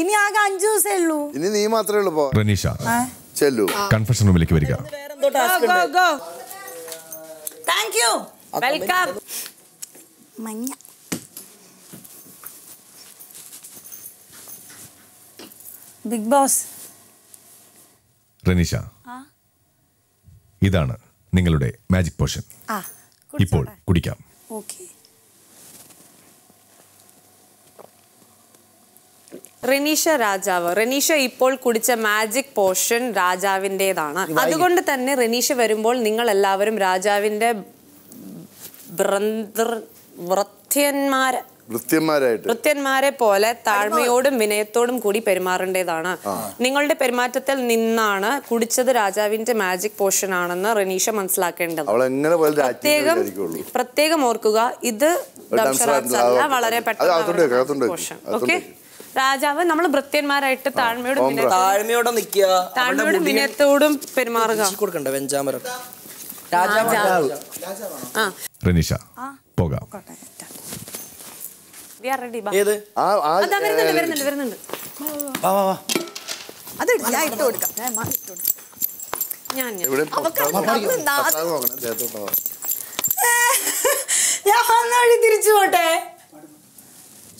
ഇനി ആകെ അഞ്ചു ദിവസമേ ഉള്ളൂ. ഇനി നീ മാത്രമേ ഉള്ളൂ പോ. റനീഷ ചെല്ലു. കൺഫെഷൻ റൂമിലേക്ക് വരിക. വേറെന്തോ താങ്ക് യു വെൽക്കം മഞ്ഞ. ബിഗ് ബോസ് റനീഷ ഇതാണ് നിങ്ങളുടെ മാജിക് പോഷൻ ആ ഇപ്പോൾ കുടിക്കാം. ഓക്കെ റെനീഷ രാജാവ്. റെനീഷ ഇപ്പോൾ കുടിച്ച മാജിക് പോർഷൻ രാജാവിന്റെതാണ്. അതുകൊണ്ട് തന്നെ റെനീഷ വരുമ്പോൾ നിങ്ങൾ എല്ലാവരും രാജാവിന്റെ ബ്രന്തർ വൃത്യന്മാരായിട്ട്. വൃത്യന്മാരെ പോലെ താഴ്മയോടും വിനയത്തോടും കൂടി പെരുമാറേണ്ടതാണ്. നിങ്ങളുടെ പെരുമാറ്റത്തിൽ നിന്നാണ് കുടിച്ചത് രാജാവിന്റെ മാജിക് പോർഷൻ ആണെന്ന് റെനീഷ മനസ്സിലാക്കേണ്ടത്. അവൾ എങ്ങനെ പോലെ പ്രത്യേകം പ്രത്യേകം ഓർക്കുക ഇത് വളരെ പെട്ടെന്ന് പോർഷൻ ഓക്കെ. രാജാവ് നമ്മൾ ഭൃത്യന്മാരായിട്ട് താഴ്മയോടും. താഴ്മയോടെ താഴ്മയോടും വിനയത്തോടും പെരുമാറുക. കൊടുക്കണ്ടേ? വെഞ്ചാമരം രാജാവ് റനീഷ പോകാം. ഏത്? വരുന്നുണ്ട് വരുന്നുണ്ട് വരുന്നുണ്ട്. വാ വാ വാ. അത് ഞാൻ ഇട്ട് കൊടുക്കാം. ഞാൻ ഞാൻ. തിരിച്ചു പോട്ടെ.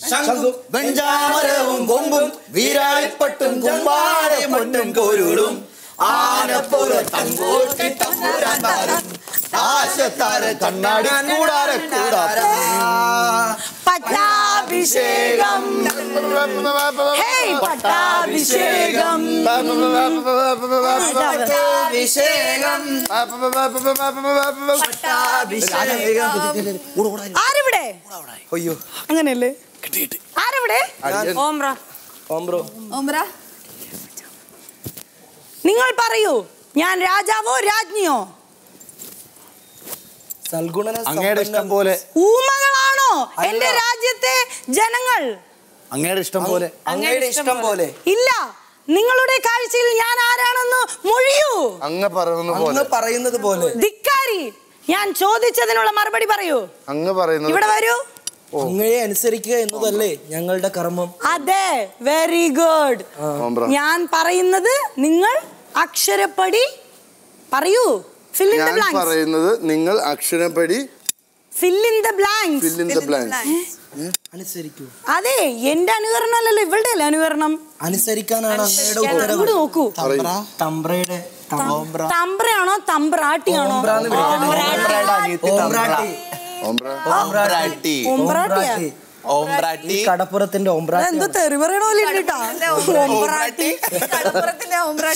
ശംഖും വെഞ്ചാമരവും കൊമ്പും വീരാളിപ്പട്ടും കുമ്പാരെ മണ്ണും കോരുളും ആനപ്പുറ തങ്കോട്ടി തമ്പുരാന്മാരും ആശത്താര കണ്ണാടി കൂടാര കൂടാര. പട്ടാഭിഷേകം ഹേയ് പട്ടാഭിഷേകം അഭിഷേകം ആരിവിടെ? അയ്യോ. അങ്ങനെയല്ലേ? ആരവിടെ? ഓംറ ഓംബ്രോ നിങ്ങൾ പറയൂ. ഞാൻ രാജാവോ രാജ്ഞിയോ? സൽഗുണന അങ്ങയുടെ ഇഷ്ടം പോലെ ഊമകളാണോ? എന്റെ രാജ്യത്തെ ജനങ്ങൾ. അങ്ങയുടെ ഇഷ്ടം പോലെ. അങ്ങയുടെ ഇഷ്ടം പോലെ. ഇല്ല നിങ്ങളുടെ കാഴ്ചയിൽ ഞാൻ ആരാണെന്ന് മൊഴിയൂ. അങ്ങ പറയുന്നത് പോലെ. ധിക്കാരി ഞാൻ ചോദിച്ചതിനുള്ള മറുപടി പറയൂ. അങ്ങ് പറയുന്നത് ഇവിടെ വരൂ. അങ്ങയെ അനുസരിക്കുക എന്നതല്ലേ ഞങ്ങളുടെ കർമ്മം. അതെ വെരി ഗുഡ് ഞാൻ പറയുന്നത് നിങ്ങൾ അക്ഷരപ്പടി പറയൂ. ഫിൽ ഇൻ ദ ബ്ലാങ്ക്സ് പറയുന്നത് നിങ്ങൾ അക്ഷരപ്പടി fill in the blanks fill in the blank അനുസരിക്കൂ അതെ എന്റെ അനുകരണം അല്ലല്ലോ ഇവളുടെ അല്ലേ അനുകരണം? അനുസരിക്കാനാണ് നോക്കൂ. തമ്പ്രയുടെ തമ്പ്രയാണോ തമ്പ്രാട്ടിയാണോ? ഒമ്പ്രാട്ടിയാ ഓംബ്രാട്ടി കടപ്പുറത്തിന്റെ ഓംബ്രാട്ടി എന്തോ തെറി പറയണ പോലെ ഉണ്ട് കേട്ടാ. ഒമ്പ്രാട്ടി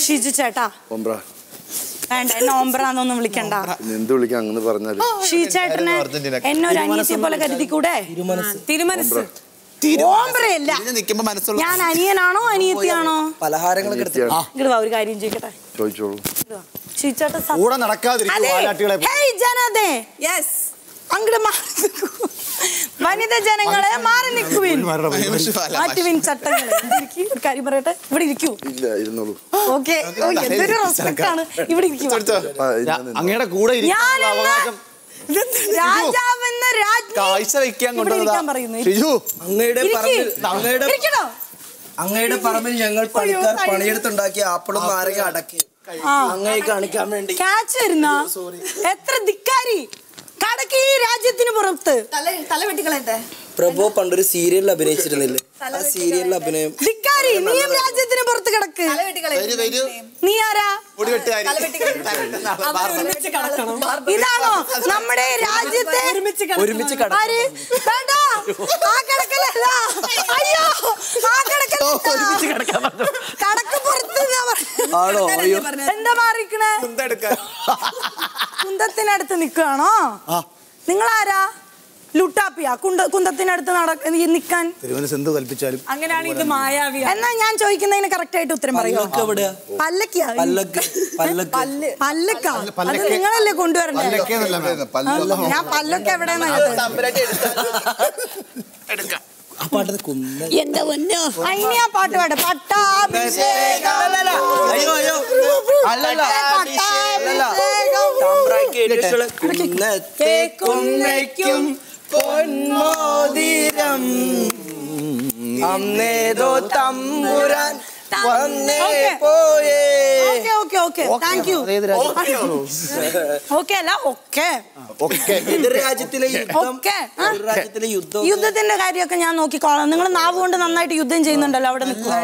ഷിജു ചേട്ടാ. ഓംബ്ര വേണ്ട എന്നെ ഓംബ്രാന്നൊന്നും വിളിക്കണ്ട. എന്ത് വിളിക്കാം അങ്ങനെ പറഞ്ഞാൽ? ഷിജു ചേട്ടന് എന്നെ ഒരു അനിയത്തെ പോലെ കരുതിക്കൂടെ? തിരുമനസ്. ഓംബ്രയല്ല. ഞാൻ അനിയനാണോ അനിയത്തിയാണോ? പലഹാരങ്ങളൊക്കെ ഇങ്ങോട്ട് വാ ഒരു കാര്യം ചോദിക്കട്ടെ? ചോദിച്ചോളൂ. കൂടെ നടക്കാതിരിക്കും അങ്ങോട്ട് മാറി വനിത ജനങ്ങളെ മാറി നിൽക്കുവിൻ. മാറ്റുവിൻ ചട്ടങ്ങളെ. കാര്യം പറയട്ടെ? ഇവിടെ ഇരിക്കൂ. ഇല്ല ഇരുന്നോളൂ. ഓക്കെ എന്തൊരു റെസ്പെക്ട് ആണ്. ഇവിടെ. അങ്ങയുടെ കൂടെ അവകാശം. രാജാവെന്ന കാഴ്ച വെക്കാൻ കൊണ്ടുവന്നതാ അങ്ങയുടെ പറമ്പിൽ ഞങ്ങൾ പണിക്കാർ പണിയെടുത്തുണ്ടാക്കിയ ആപ്പിളും നാരങ്ങ അടക്കി. അങ്ങയെ കാണിക്കാൻ വേണ്ടി. ക്യാച്ച് വരുന്ന എത്ര ധിക്കാരി കടക്ക് ഈ രാജ്യത്തിന് പുറത്ത്? പ്രഭു പണ്ടൊരു സീരിയലിൽ അഭിനയിച്ചിരുന്നില്ലേ? ആ സീരിയലിൽ അഭിനയം. ധിക്കാരി നീയും രാജ്യത്തിന് പുറത്ത് കിടക്ക്. വരൂ വരൂ നീ ആരാ? ഇതാണോ? നമ്മുടെ രാജ്യത്തെ ഒരുമിച്ച് ആര്? വേണ്ട. ആ കിടക്കലല്ല. അയ്യോ ആ കിടക്കല കടക്ക് പുറത്ത്. ആണോ? എന്താ മാറിക്കണേ കുന്തത്തിനടുത്ത് നിൽക്കുകയാണോ നിങ്ങളാരാ? ലുട്ടാപ്പിയ? കുണ്ട കുന്തത്തിനടുത്ത് നടക്ക നിൽക്കാൻ തിരുവനന്തപുരം എന്ത് കൽപ്പിച്ചാലും അങ്ങനെയാണ് ഇത് മായാവി. എന്നാ ഞാൻ ചോദിക്കുന്നതിന് കറക്റ്റ് ആയിട്ട് ഉത്തരം പറയുമോ പല്ലക്ക് എവിടെയാ? പല്ലക്കിയാ പല്ലക്ക് പല്ലക്ക്. പല്ലക്ക? അത് നിങ്ങളല്ലേ കൊണ്ടുവരണ്ടേ? ഞാൻ പല്ലൊക്കെ എന്റെ പൊന്നോ? ആ പാട്ട് പാട. പട്ടാഭിഷേകം. കുന്നത്തെ കുന്നയ്ക്കും പൊന്മോതിരം. അന്നേതോ തമ്പുരാൻ വന്നേ. പോയേ. Okay okay okay. Thank you അതേത് രാജ്യം? ഓക്കെ. അല്ല ഓക്കെ. രാജ്യത്തിലെ യുദ്ധം. ഓക്കെ. രാജ്യത്തിലെ യുദ്ധം. യുദ്ധത്തിന്റെ കാര്യമൊക്കെ ഞാൻ നോക്കിക്കോളാം. നിങ്ങൾ നാവ് കൊണ്ട് നന്നായിട്ട് യുദ്ധം ചെയ്യുന്നുണ്ടല്ലോ അവിടെ നിൽക്കുക